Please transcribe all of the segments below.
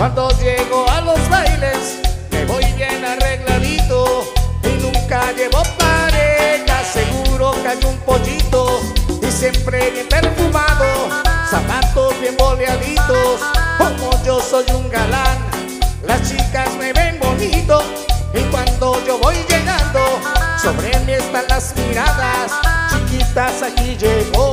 Cuando llego a los bailes, me voy bien arregladito y nunca llevo pareja. Seguro que hay un pollito y siempre bien perfumado, zapatos bien boleaditos. Como yo soy un galán, las chicas me ven bonito y cuando yo voy llegando, sobre mí están las miradas. Chiquitas, aquí llegó.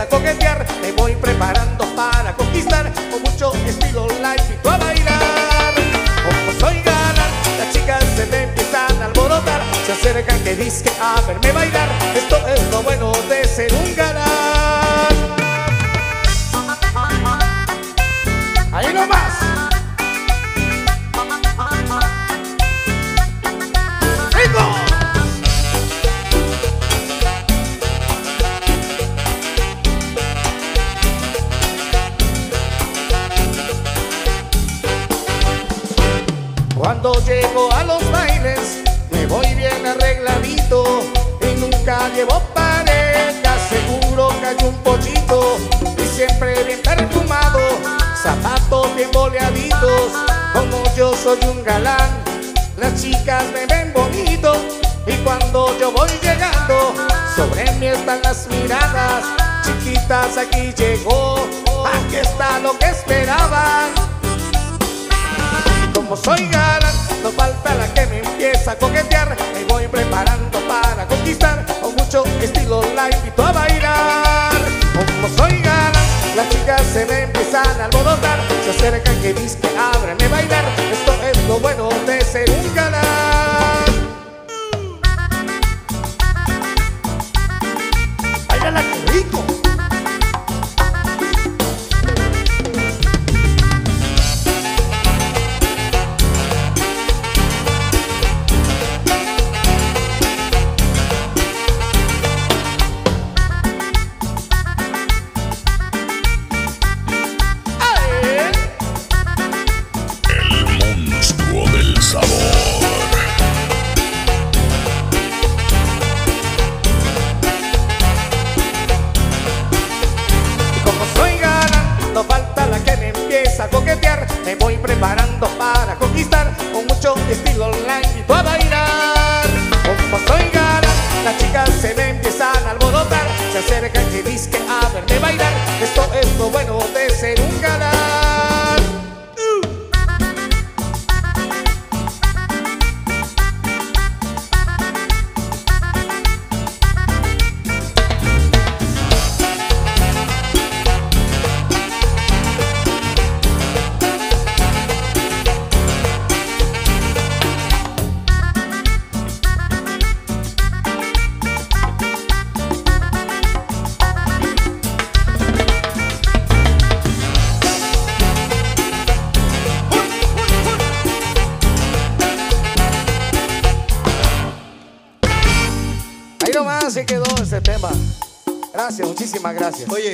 A coquetear. Me voy preparando para conquistar con mucho estilo live y a bailar. Como soy galán, las chicas se me empiezan a alborotar. Se acercan que disque a verme bailar. Cuando llego a los bailes me voy bien arregladito y nunca llevo pareja, seguro que hay un pollito y siempre bien perfumado, zapatos bien boleaditos, como yo soy un galán, las chicas me ven bonito y cuando yo voy llegando, sobre mí están las miradas, chiquitas. Aquí llegó, aquí está lo que esperaban. Como soy galán, no falta la que me empieza a coquetear. Me voy preparando para conquistar con mucho estilo la invito a bailar. Como soy galán, las chicas se me empiezan a alborotar. Se acercan que disque ábreme bailar. Esto es lo bueno de ser un galán. Me voy preparando para conquistar Ahí nomás se quedó ese tema. Gracias, muchísimas gracias. Oye,